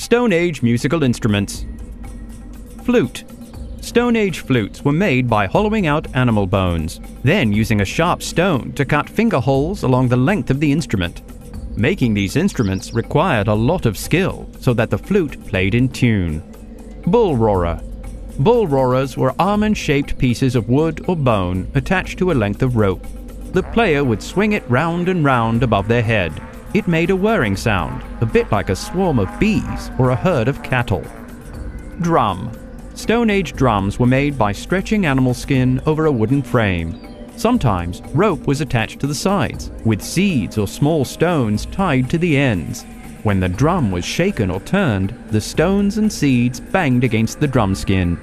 Stone Age musical instruments. Flute. Stone Age flutes were made by hollowing out animal bones, then using a sharp stone to cut finger holes along the length of the instrument. Making these instruments required a lot of skill so that the flute played in tune. Bull roarer. Bull roarers were almond shaped pieces of wood or bone attached to a length of rope. The player would swing it round and round above their head. It made a whirring sound, a bit like a swarm of bees or a herd of cattle. Drum. Stone Age drums were made by stretching animal skin over a wooden frame. Sometimes rope was attached to the sides, with seeds or small stones tied to the ends. When the drum was shaken or turned, the stones and seeds banged against the drum skin,